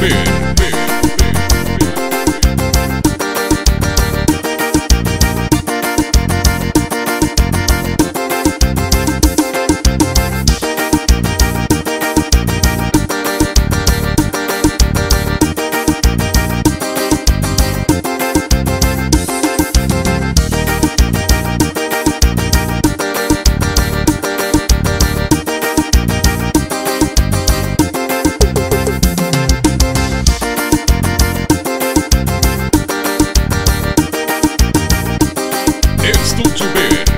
In. Youtube.